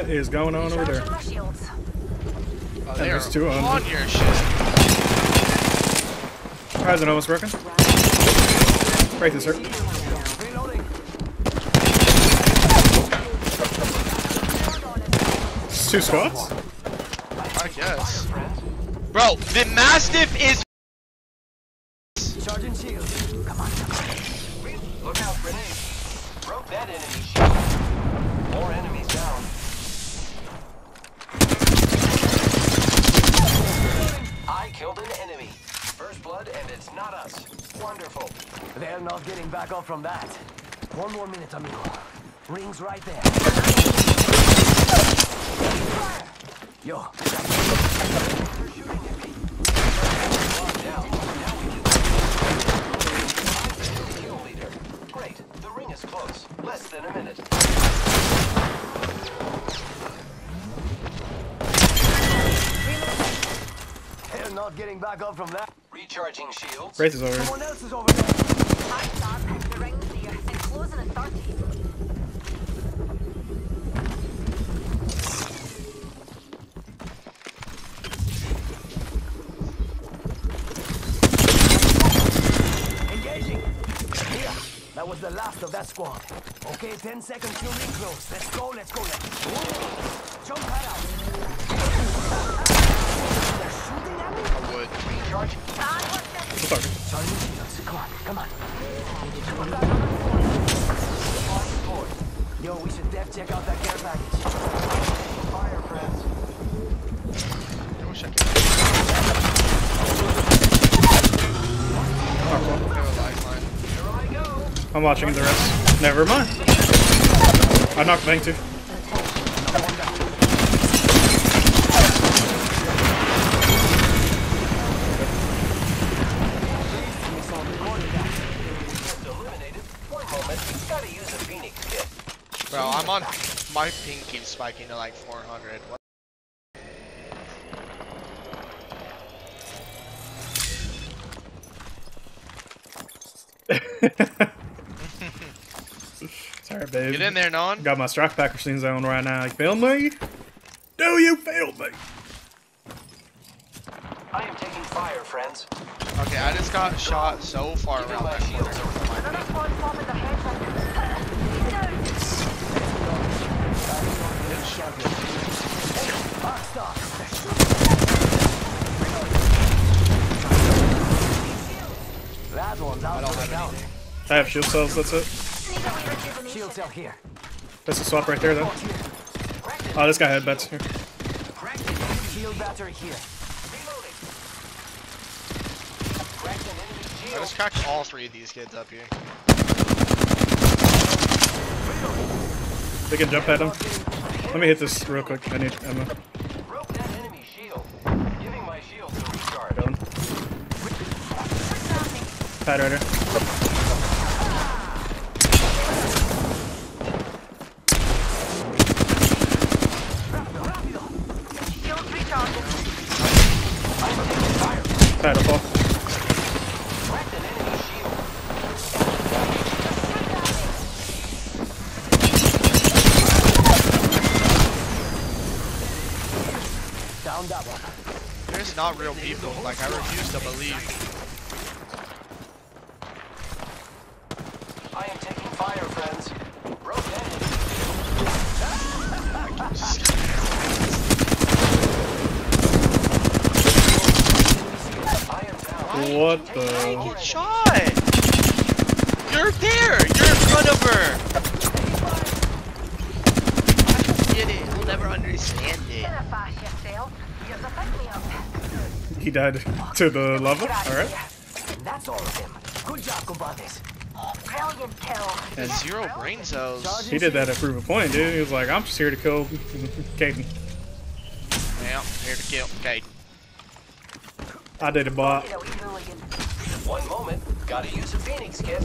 What is going on over there? Recharging my shields. Oh, there's two of 'em. on your shit. How's it almost broken? Right this, sir. It's two squads? I guess. Bro, the Mastiff is. Wonderful. They're not getting back up from that. One more minute, amigo. Rings right there. Yo. Great. The ring is close. Less than a minute. they're not getting back up from that. Recharging shields. Wraith is over. Someone else is over there. High start. The ring's near. It's closing at 30. That was the last of that squad. Okay, 10 seconds till ring close. Let's go, let's go, let's go. Jump pad out. They're shooting at me. I would. Recharge. Ah, this? Fuck. Come on, come on. Yo, we should def check out that care package. Fire, friends. I'm watching the rest. Never mind. I knocked Bang too. Bro, I'm on. My ping keeps spiking to like 400. What? Sorry, babe. Get in there, non. Got my strike packer scenes on right now. You feel me? Do you feel me? I am taking fire, friends. Okay, I just got shot so far Giving around that corner. That one's out don't for have count. I have shield cells, that's it. Need a wee rejuvenation. Shield cell here. That's a swap right there, though. Oh, this guy had bets here. Shield battery here. Reloading. Cracked an I just cracked all three of these kids up here. They can jump at him. Let me hit this real quick. I need ammo. Broke that enemy shield. Giving my shields a recharge. Going. Pad right here. Shields recharging. Pad will fall. Cracked enemy shield. Down that one. There's not real people. Like, I refuse to believe. I am taking fire, friends. Broke that enemy I am down. What I the? get shot! You're there! You're in front of her! I get it. We'll never understand it. Finish yourself. You're the pick me up. He died to the lava? Alright. And that's all of them. Good job, compadres. Brilliant kill. And zero brain cells. He did that at prove a point, dude. He was like, I'm just here to kill Caden. Yeah, here to kill. Okay. I did a bot. Get a wee hooligan. One moment. Gotta use a Phoenix kit.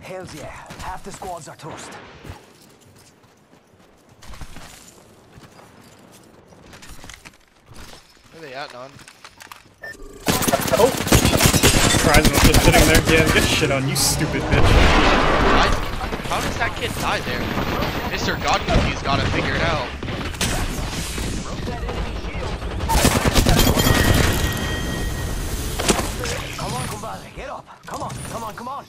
Hells yeah. Half the squads are toast. Where they at, non? Oh! surprised I'm just sitting there. Yeah, get shit on, you stupid bitch. I, how does that kid die there? Mr. God Cookie's gotta figure it out. Come on, compadre, get up. Come on, come on, come on.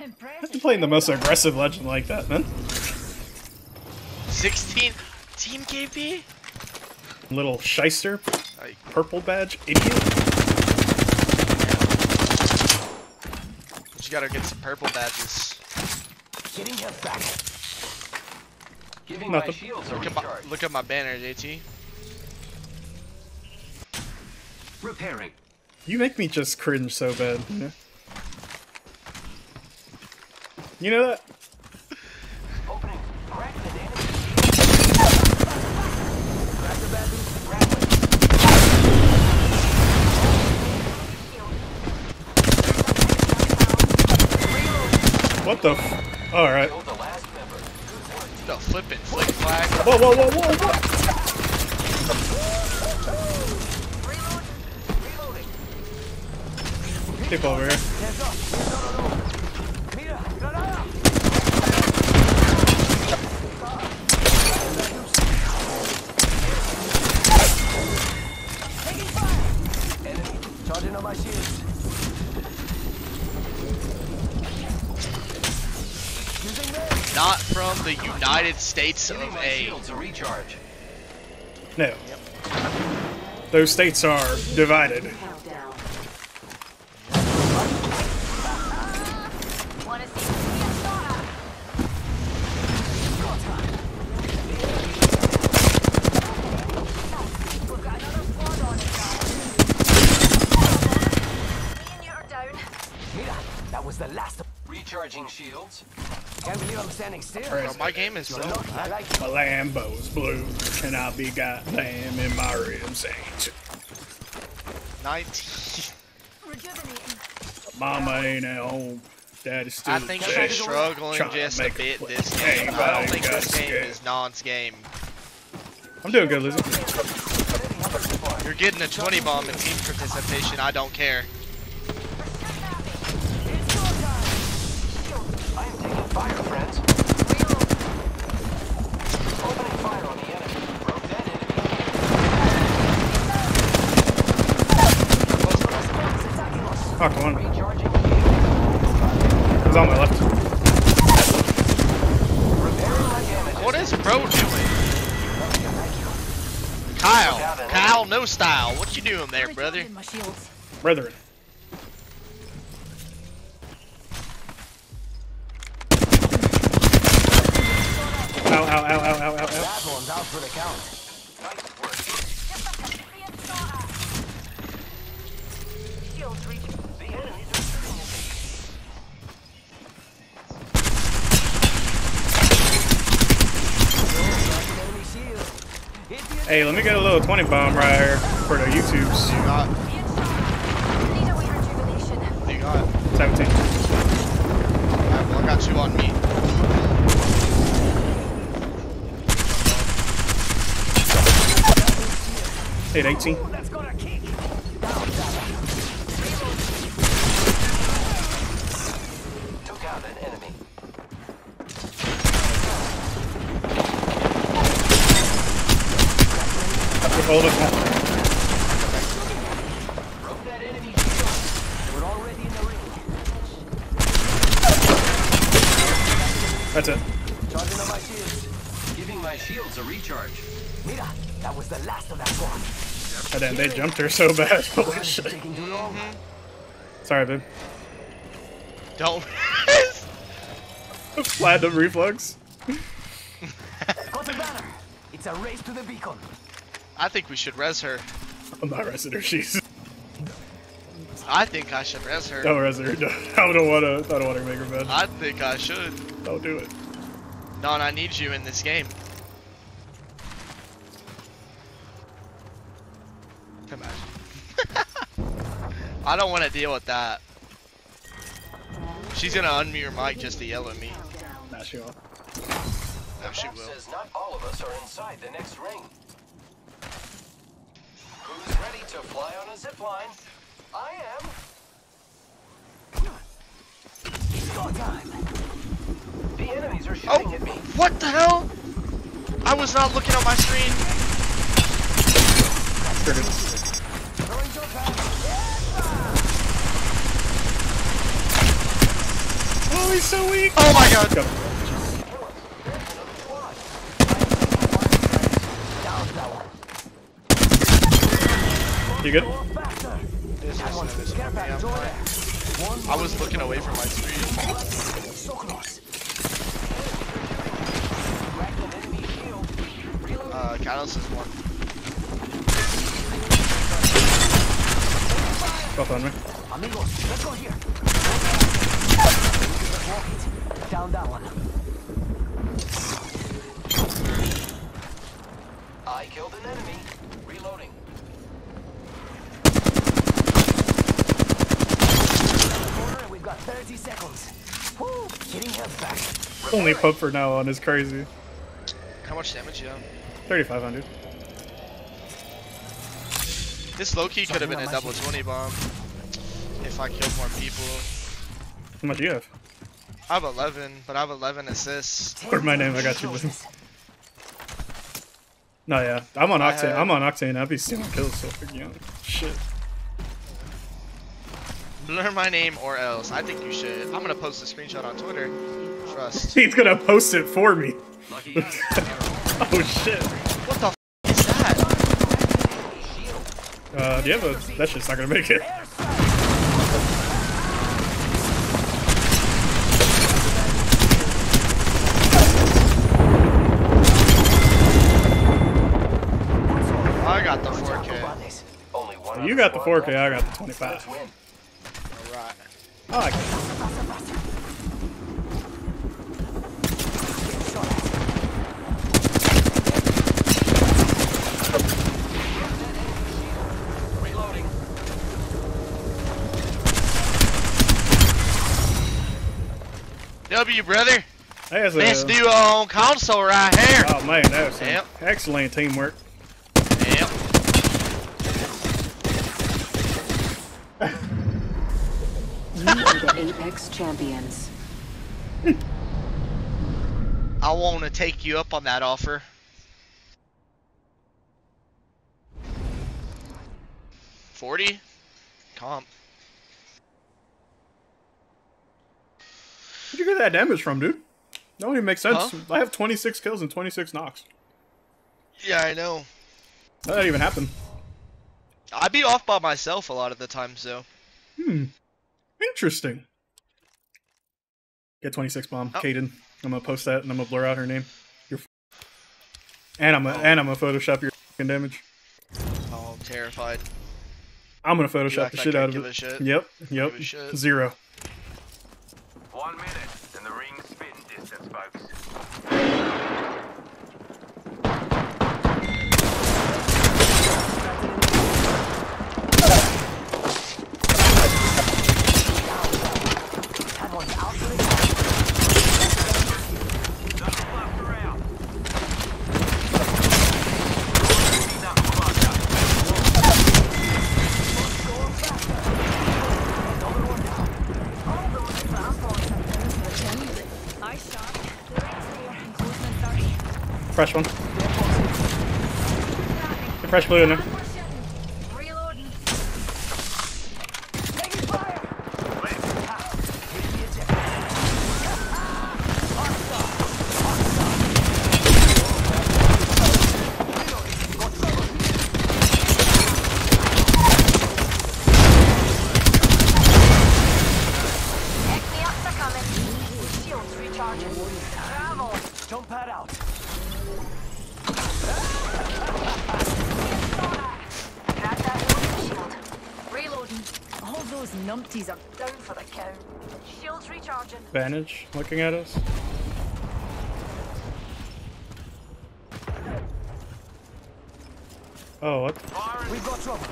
Impressive. Playing the most aggressive legend like that, man. 16 Team KP? Little shyster, Like, purple badge, idiot. you gotta get some purple badges. Getting him back. Giving my Nothing. shields a Look at my, look at my banners, AT. Repairing. You make me just cringe so bad. You know, you know that? Opening. Crack the enemy. Crack the bad dude. What the? Alright. The last member. The flippin' flick flag. Whoa, whoa, whoa, whoa, whoa! Keep over here. United States of my A. shields a recharge. No. Those states are divided. Wanna see me starter? We've got another squad on it, guys. Me and you are down. Mira, that was the last. of- Recharging shields. Can't believe I'm standing still. Bro, my game is so. Look, I like it. My Lambo's blue, and I'll be goddamn in my rims ain't. 19. Rejuvenating. Mama ain't at home. Daddy's still I think dead. she's struggling just a make a bit play. this game. I don't think this game scared. is Non's game. I'm doing good, Lizzie. You're getting a 20 bomb in team participation. I don't care. I am taking fire, friends. Opening fire on the enemy. Broke that enemy. Fuck one. He's on my left. Repairing my damages. What is bro doing? Kyle, Kyle, no style. What you doing there, brother? Recharging my shields. Brethren. Ow, ow, ow, ow, ow, ow, ow. That one's out for the count. Nice work. Me and starter. Shields reach. The enemies are shooting at me. Enemy shield. Hit the Hey, let me get a little 20 bomb right here for the YouTubes. You got, Me and starter. Need a wee rejuvenation. you got. 17. Alright, well, I got you on me. Hit 18. Her so bad. Holy shit. Taking too long. Sorry, babe. Don't. Platinum reflux. Got the banner. It's a race to the beacon. I think we should res her. I'm not resting her. She's. I think I should res her. Don't res her. No, I don't want to. I don't want to make her mad. I think I should. Don't do it. Don, I need you in this game. I don't want to deal with that. She's gonna unmute her mic just to yell at me. Nah, she won't. No, she will. says not all of us are inside the next ring. Who's ready to fly on a zip line? I am. Go time. The enemies are Oh, at me. what the hell? I was not looking at my screen. Triggered. Throwing jump pad. Oh, he's so weak. Oh my god. Go. Down that one. You good? Go faster. This That is one's this care is- package over there. One I was looking away from my screen. so close. Cracked an enemy shield. Reloading. Uh, Catalyst is one. Both on me. Amigos, let's go here. Walk it. Down that one. I killed an enemy. Reloading. Corner, we've got 30 seconds. Woo! Getting health back. Only poke for now on is crazy. How much damage you have? 3,500. This low key could have been a Something on my double 20 bomb. If I killed more people. How much do you have? I have 11, but I have 11 assists. Or my name, I got you. No, yeah. I'm on I Octane. had- I'm on Octane. I'd be stealing kills so you know. Shit. Blur my name or else. I think you should. I'm gonna post a screenshot on Twitter. Trust. He's gonna post it for me. Oh shit. What the f is that? Uh, do you have a? That shit's not gonna make it. You got the 4K. I got the 25. Alright. I like it. W, brother. Hey, that's a- Best duo uh, on console right here. Oh man, that was some Yep. excellent teamwork. Yep. You are the Apex champions. I want to take you up on that offer. Forty, comp. Where'd you get that damage from, dude? That don't even make sense. Huh? I have 26 kills and 26 knocks. Yeah, I know. That didn't even happen. I be off by myself a lot of the times though. Hmm. Interesting. Get 26 bomb, Oh. Kaden. I'm gonna post that and I'm gonna blur out her name. You're f- and I'm gonna, Oh. and I'm gonna Photoshop your f***ing damage. Oh, I'm terrified. I'm gonna Photoshop the like shit out of give it. a shit. Yep, yep. Give a shit. Zero. One minute, and the ring's spitting distance, folks. That one's out to the Knuckle Cluster out. Knuckle Cluster. I shot. The ring's near and closing in 30. Fresh one. Get fresh blue in there. Shields recharging. Vantage looking at us. Oh, what? We've got trouble.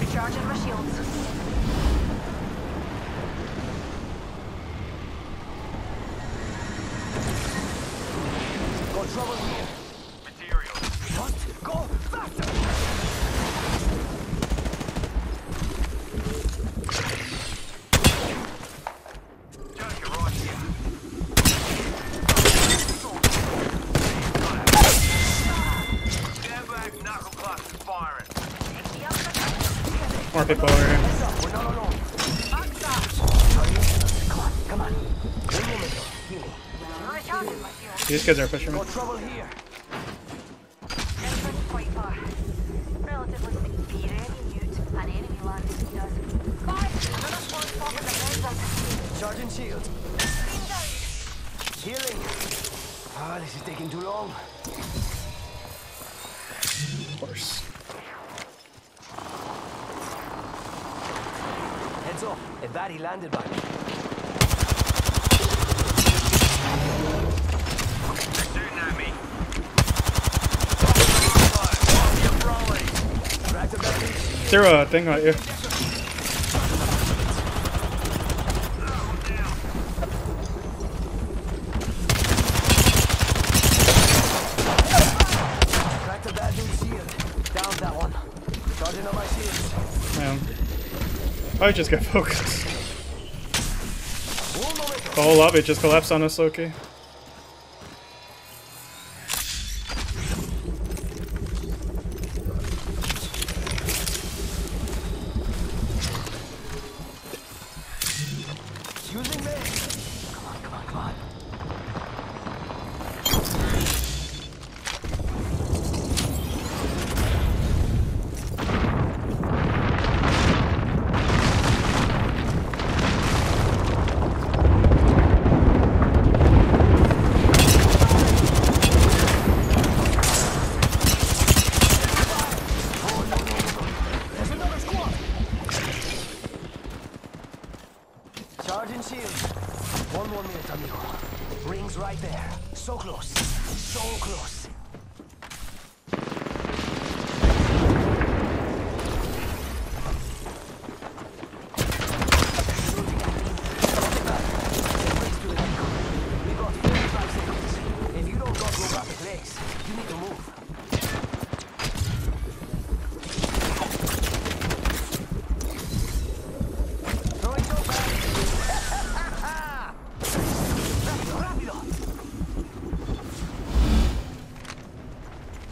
Recharging my shields. Got trouble here. Another squad spotted the desert. Charging shield. Green. Healing. Ah, this is taking too long. Of course. Heads up. A baddie landed by me. They're shooting at me. You're rolling. Crack the baddie. Threw a thing at you. I just get focused. The whole lobby just collapsed on us, Loki. Using So close. So close. We got 45 seconds. If you don't got robotic legs, you need to move. Throwing so fast. Rápido, rápido.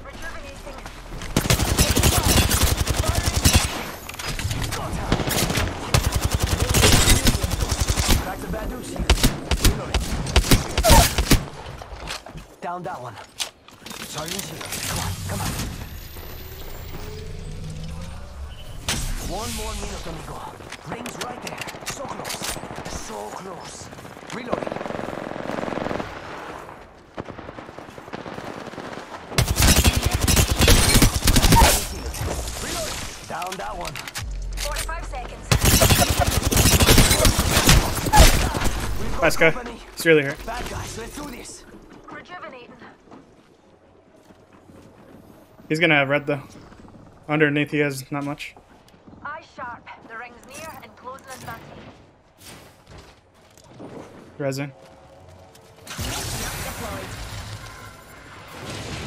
Rejuvenating. Crack the bad dude shield. Reloading. Down that one. Sergeant shield. Come on, come on. One more minute, amigo. Rings right there. So close. So close. Reloading. Reloading. Down that one. 45 seconds. We've Nice guy. company. He's really here. Bad guys, let's do this. He's gonna have red though. Underneath he has not much. Eyes sharp. The ring's near and closing in 30. Resin. Deployed.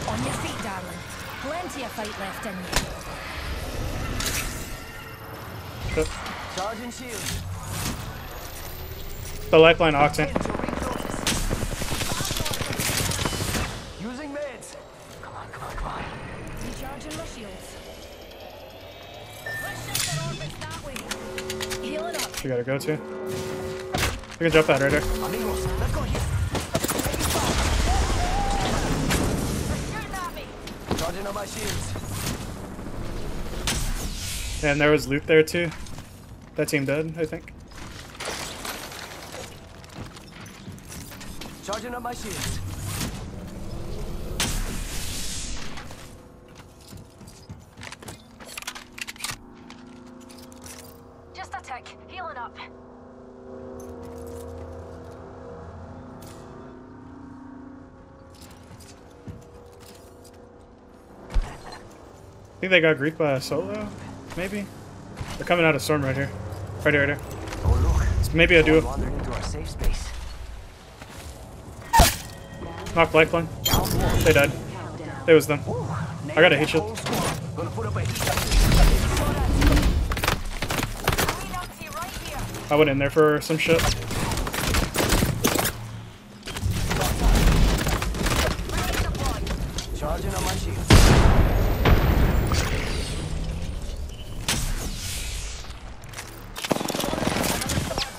On your feet, darling. Plenty of fight left in you. Charging shield. The lifeline oxen. We gotta go to. We can jump that right there. Charging my shields. And there was loot there too. That team dead, I think. Charging up my shields. Just a. Healing up. I think they got griefed by a solo, maybe? They're coming out of storm right here. Right here, right here. Oh look. It's maybe a duo. Wandered into our safe space. Knock lifeline. They died. It was them. I got a hit shield. I went in there for some shit. Ready to deploy. Charging on my shield.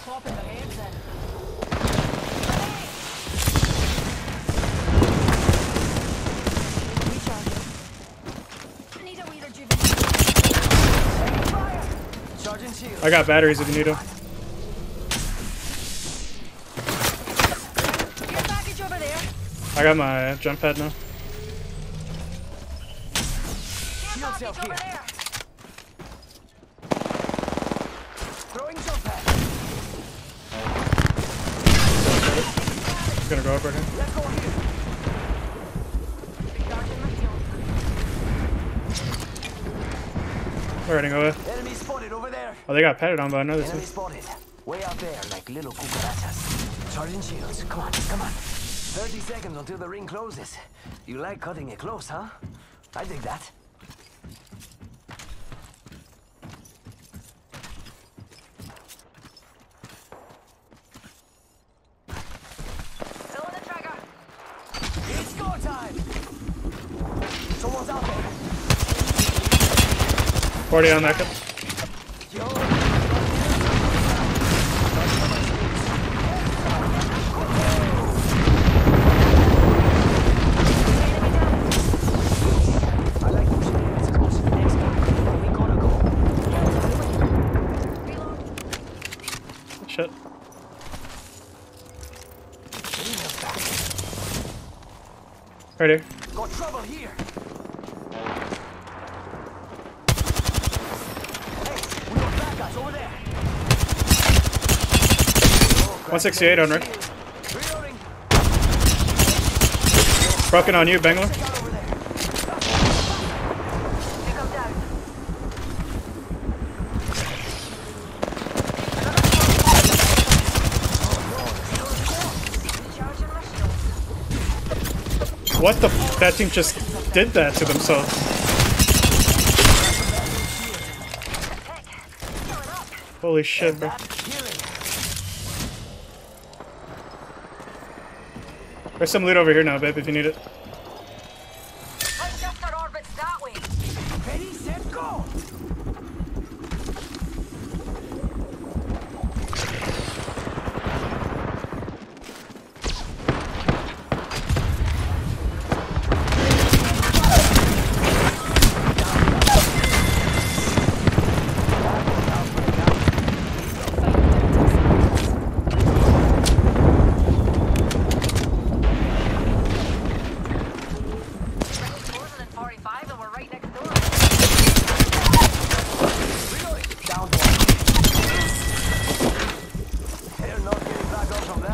Popping their heads in. Recharging. I need a wee rejuvenation. Charging shield. I got batteries if you need them. Your package over there. I got my jump pad now. Your Shield cell package over here. Throwing jump pad. Gonna go up right here. Let's go here. Shield. Alright, away. Enemy spotted over there. Oh, they got patted on by another. Enemy spotted. Way out there, like little cucarachas. Charging shields. Come on, come on. 30 seconds until the ring closes. You like cutting it close, huh? I dig that. Pulling the trigger. Right here. Got trouble here. Hey, we got bad guys over there. 168 on. Reloading. Broken on you, Bangalore. Check out over there. Pick 'em down. Recharging my shield. What the? That team just did that to themselves. Holy shit, bro. There's some loot over here now, babe, if you need it.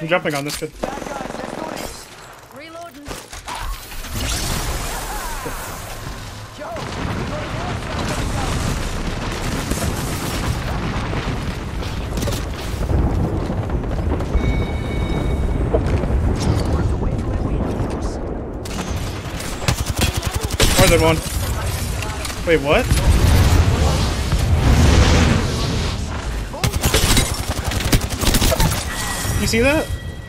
I'm jumping on this kid. More than one. Wait, what? See that?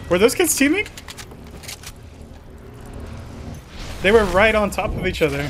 Were those kids teaming? They were right on top of each other.